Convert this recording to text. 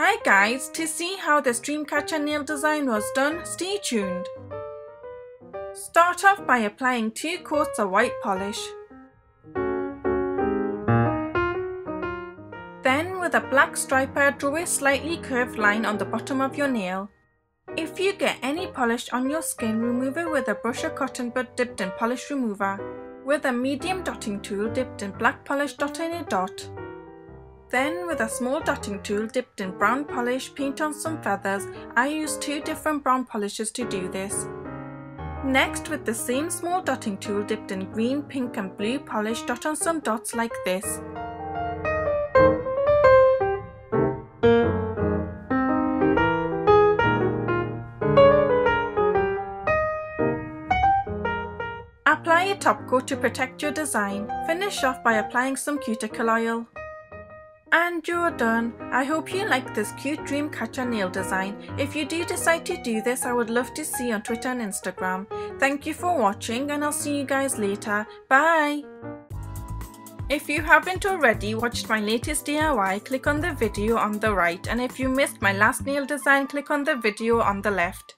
Hi guys, to see how this Dreamcatcher nail design was done, stay tuned. Start off by applying 2 coats of white polish. Then with a black striper draw a slightly curved line on the bottom of your nail. If you get any polish on your skin, remove it with a brush or cotton bud dipped in polish remover. With a medium dotting tool dipped in black polish dot in a dot. Then with a small dotting tool dipped in brown polish, paint on some feathers. I used two different brown polishes to do this. Next with the same small dotting tool dipped in green, pink and blue polish, dot on some dots like this. Apply a top coat to protect your design. Finish off by applying some cuticle oil. And you're done. I hope you like this cute dream catcher nail design. If you do decide to do this, I would love to see on Twitter and Instagram. Thank you for watching and I'll see you guys later. Bye! If you haven't already watched my latest DIY, click on the video on the right and if you missed my last nail design, click on the video on the left.